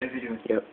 Yep.